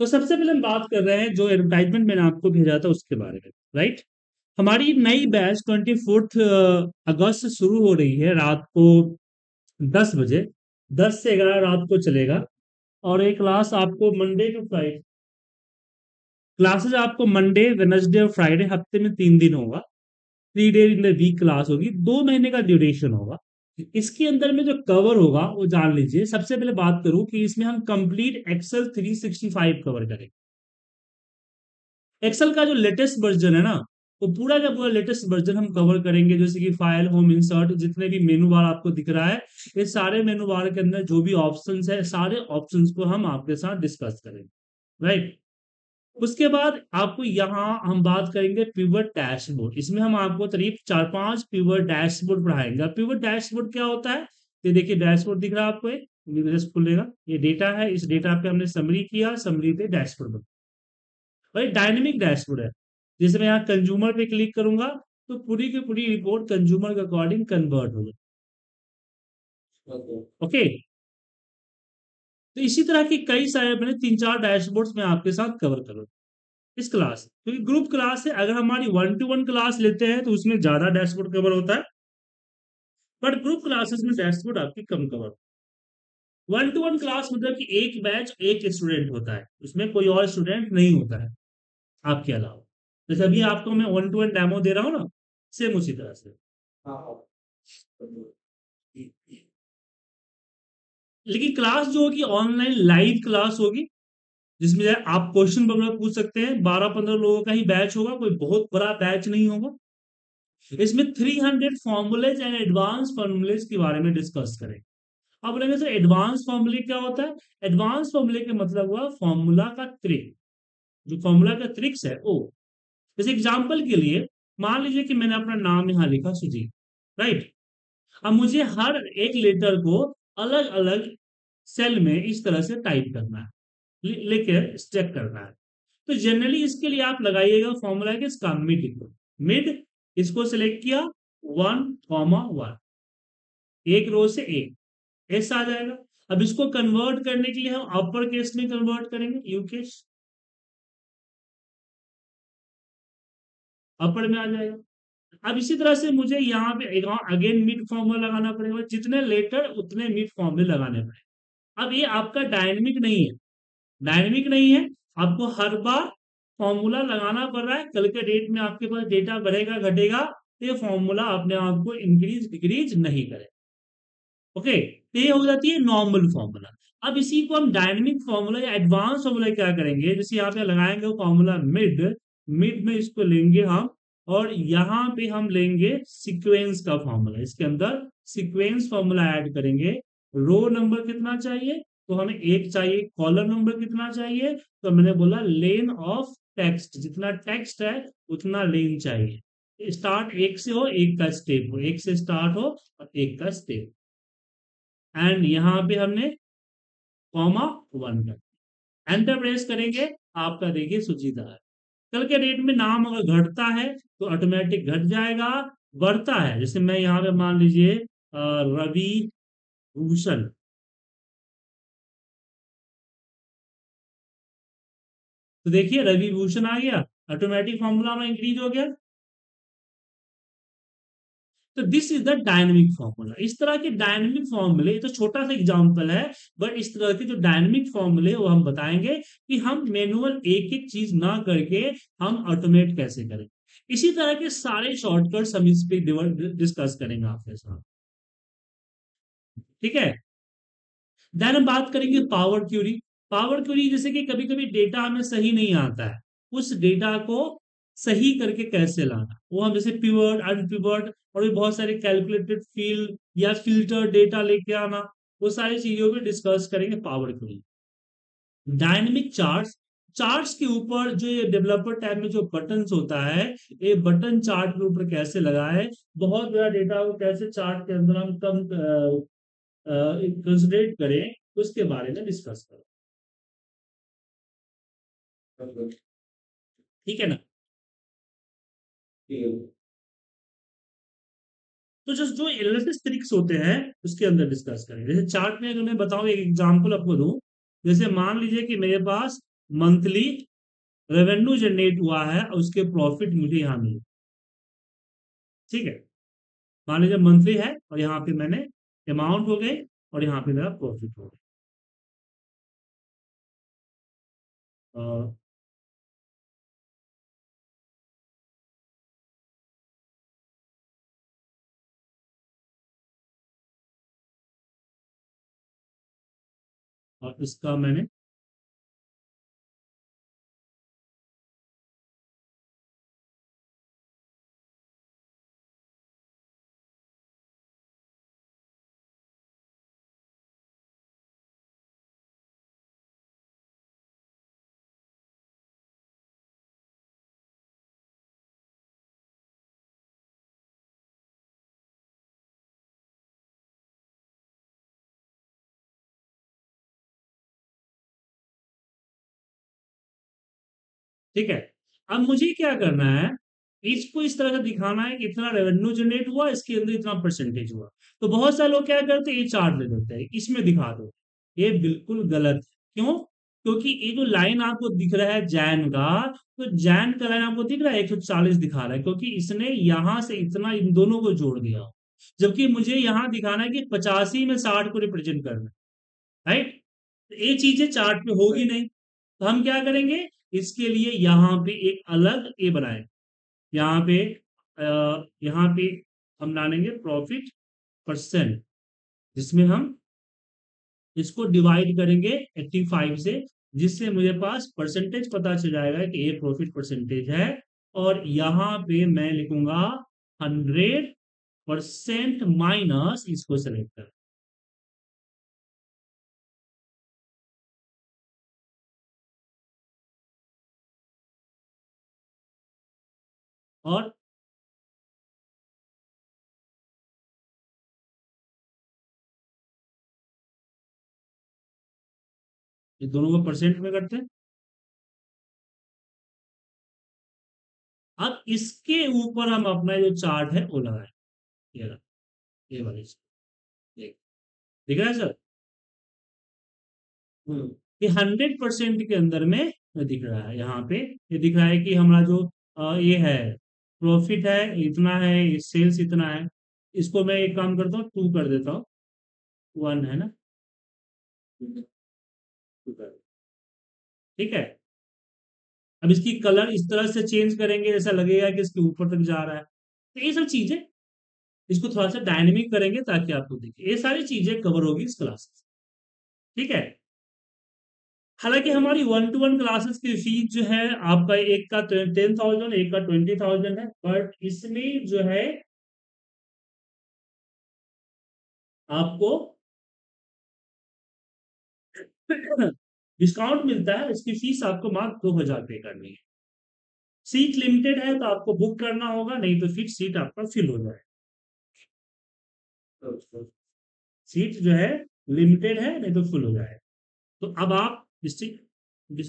तो सबसे पहले हम बात कर रहे हैं जो एडवर्टाइजमेंट मैंने आपको भेजा था उसके बारे में राइट हमारी नई बैच ट्वेंटी फोर्थ अगस्त से शुरू हो रही है रात को दस बजे। दस से ग्यारह रात को चलेगा और एक क्लास आपको मंडे टू फ्राइडे क्लासेज आपको मंडे वेनसडे और फ्राइडे हफ़्ते में तीन दिन होगा। Three day in the week class होगी। दो महीने का ड्यूरेशन होगा। इसके अंदर में जो कवर होगा, वो जान लीजिए। सबसे पहले बात करूँ कि इसमें हम कंप्लीट एक्सेल 365 कवर करेंगे एक्सेल का जो लेटेस्ट वर्जन है ना, वो पूरा का पूरा लेटेस्ट वर्जन हम कवर करेंगे। जैसे कि फ़ाइल होम इंसर्ट जितने भी मेनू बार आपको दिख रहा है, ये सारे मेनू बार के अंदर जो भी ऑप्शंस है, सारे ऑप्शंस को हम आपके साथ डिस्कस करेंगे। राइट उसके बाद आपको यहाँ हम बात करेंगे प्यूवर डैशबोर्ड इसमें हम आपको करीब चार पाँच प्यूवर डैशबोर्ड पढ़ाएँगे प्यूवर डैशबोर्ड क्या होता है? ये देखिए डैशबोर्ड दिख रहा है आपको एक। खुलेगा। ये डेटा है। इस डेटा पे हमने समरी किया। समरी पे डैशबोर्ड बना। डायनेमिक डैशबोर्ड है। जैसे मैं यहाँ कंज्यूमर पे क्लिक करूँगा तो पूरी की पूरी रिपोर्ट कंज्यूमर के अकॉर्डिंग कन्वर्ट होगी। ओके तो इसी तरह की कई सारे मैंने तीन चार डैशबोर्ड्स में आपके साथ कवर करूँ इस क्लास क्योंकि तो ग्रुप क्लास है अगर हमारी वन टू वन क्लास लेते हैं तो उसमें ज़्यादा डैशबोर्ड कवर होता है। बट ग्रुप क्लासेस में डैशबोर्ड आपकी कम cover one to one class मतलब कि एक बैच एक स्टूडेंट होता है। उसमें कोई और स्टूडेंट नहीं होता है आपके अलावा। जैसे अभी आपको मैं वन टू वन डेमो दे रहा हूँ ना सेम उसी तरह से। लेकिन क्लास जो होगी, ऑनलाइन लाइव क्लास होगी, जिसमें आप क्वेश्चन वगैरह पूछ सकते हैं। बारह पंद्रह लोगों का ही बैच होगा, कोई बहुत बड़ा बैच नहीं होगा। इसमें 300 फॉर्मूलेज एंड एडवांस फॉर्मूलेज के बारे में डिस्कस करें। अब बोलेंगे सर एडवांस फॉर्मूले क्या होता है? एडवांस फॉर्मूले का मतलब हुआ फॉर्मूला का ट्रिक जो फॉर्मूला का ट्रिक्स है, वो। जैसे एग्ज़ाम्पल के लिए, मान लीजिए कि मैंने अपना नाम यहाँ लिखा सुजीत राइट अब मुझे हर एक लेटर को अलग अलग सेल में इस तरह से टाइप करना है लेकर स्टेप करना है। तो जनरली इसके लिए आप लगाइएगा फॉर्मूला के इसका मिड मिड इसको सिलेक्ट किया, वन कॉमा वन, एक रो से एक, एस आ जाएगा। अब इसको कन्वर्ट करने के लिए हम अपर केस में कन्वर्ट करेंगे, यू केस। अपर में आ जाएगा। अब इसी तरह से मुझे यहाँ पे अगेन मिड फॉर्मूला लगाना पड़ेगा। जितने लेटर उतने मिड फॉर्मूले लगाने पड़े अब ये आपका डायनेमिक नहीं है। डायनेमिक नहीं है। आपको हर बार फॉर्मूला लगाना पड़ रहा है। कल के डेट में आपके पास डेटा बढ़ेगा, घटेगा तो ये फॉर्मूला अपने आप को इंक्रीज डिक्रीज नहीं करेगा। ओके तो ये हो जाती है नॉर्मल फॉर्मूला अब इसी को हम डायनेमिक फॉर्मूला या एडवांस फॉर्मूला क्या करेंगे? जैसे यहाँ पे लगाएँगे फॉर्मूला मिड मिड में इसको लेंगे हम और यहाँ पे हम लेंगे सीक्वेंस का फॉर्मूला इसके अंदर सीक्वेंस फॉर्मूला ऐड करेंगे। रो नंबर कितना चाहिए? तो हमें एक चाहिए कॉलम नंबर कितना चाहिए? तो मैंने बोला लेन ऑफ़ टेक्स्ट जितना टेक्स्ट है, उतना लेन चाहिए। स्टार्ट एक से हो, एक का स्टेप हो। एक से स्टार्ट हो और एक का स्टेप एंड यहाँ पे हमने कॉमा वन कर एंटर प्रेस करेंगे। आपका देखिए सुचिता है कल के डेट में नाम अगर घटता है तो ऑटोमेटिक घट जाएगा, बढ़ता है। जैसे मैं यहाँ पे मान लीजिए रवि भूषण। तो देखिए, रवि भूषण आ गया ऑटोमेटिक फॉर्मूला में इंक्रीज हो गया। तो this is the dynamic formula इस तरह के डायनेमिक फॉर्मूले तो छोटा सा एग्जांपल है बट इस तरह के जो डायनेमिक फॉर्मूले वो हम बताएँगे कि हम मैनुअल एक एक चीज़ ना करके हम ऑटोमेट कैसे करें। इसी तरह के सारे शॉर्टकट्स हम इस पर डिस्कस करेंगे आपके साथ। ठीक है? देन हम बात करेंगे पावर क्यूरी पावर क्यूरी जैसे कि कभी कभी डेटा हमें सही नहीं आता है, उस डेटा को सही करके कैसे लाना? वो हम जैसे प्यूवर्ड अनप्यूवर्ड और भी बहुत सारे कैलकुलेटेड फ़ील्ड या फ़िल्टर डेटा लेके आना वो सारी चीज़ों पर डिस्कस करेंगे power query dynamic charts charts के ऊपर जो ये डेवलपर टैब में जो बटन होता है ये बटन चार्ट के ऊपर कैसे लगाए बहुत बड़ा डेटा को कैसे चार्ट के अंदर हम कम कंसिडरेट करें उसके बारे में डिस्कस करें। ठीक है ना? तो जो जो एनालिसिस ट्रिक्स होते हैं, उसके अंदर डिस्कस करेंगे। जैसे चार्ट में मैं बताऊँ, एक एग्जांपल आपको दूँ। जैसे मान लीजिए कि मेरे पास मंथली रेवेन्यू जनरेट हुआ है और उसके प्रॉफिट मुझे यहाँ मिले। ठीक है? मान लीजिए मंथली है और यहाँ पे मैंने अमाउंट हो गए और यहाँ पे मेरा प्रॉफिट हो गया। और इसका मैंने ठीक है? अब मुझे क्या करना है? इसको इस तरह से दिखाना है कि इतना रेवेन्यू जनरेट हुआ इसके अंदर इतना परसेंटेज हुआ। तो बहुत सारे लोग क्या करते हैं? ये चार्ट ले लेते हैं। इसमें दिखा दो। ये बिल्कुल गलत है। क्यों? क्योंकि ये जो लाइन आपको दिख रहा है जैन का तो जैन का लाइन आपको दिख रहा है एक सौ चालीस दिखा रहा है क्योंकि इसने यहाँ से इतना इन दोनों को जोड़ दिया जबकि मुझे यहाँ दिखाना है कि पचासी में साठ को रिप्रेजेंट करना है। राइट ये चीज़ें चार्ट में होगी नहीं। तो हम क्या करेंगे? इसके लिए यहाँ पे एक अलग ए बनाए। यहाँ पे यहाँ पे हम डालेंगे प्रॉफिट परसेंट जिसमें हम इसको डिवाइड करेंगे 85 से, जिससे मुझे पास परसेंटेज पता चल जाएगा कि ये प्रॉफिट परसेंटेज है। और यहाँ पे मैं लिखूँगा 100 परसेंट माइनस इसको सेलेक्ट कर। और ये दोनों को परसेंट में करते हैं। अब इसके ऊपर हम अपना जो चार्ट है वो लगाए। ये ये वाले दिख रहा है सर हम्म, ये हंड्रेड परसेंट के अंदर में दिख रहा है यहाँ पे। ये दिख रहा है कि हमारा जो ये है प्रॉफिट है, इतना है सेल्स इतना है। इसको मैं एक काम करता हूँ टू कर देता हूँ। वन है ना? ठीक है? अब इसकी कलर इस तरह से चेंज करेंगे, ऐसा लगेगा कि इसके ऊपर तक जा रहा है। तो ये सब चीज़ें, इसको थोड़ा सा डायनेमिक करेंगे ताकि आपको दिखे। ये सारी चीज़ें कवर होगी इस क्लास ठीक है? हालाँकि हमारी वन टू वन क्लासेस की फ़ीस जो है, आपका एक का टेन थाउज़ेंड एक का ट्वेंटी थाउज़ेंड है बट इसमें जो है, आपको डिस्काउंट मिलता है इसकी फ़ीस आपको मात्र दो हज़ार पे करनी है। सीट लिमिटेड है तो आपको बुक करना होगा, नहीं तो फिर सीट आपका फिल हो जाए सीट जो है लिमिटेड है, नहीं तो फुल हो जाए तो अब आप You see, this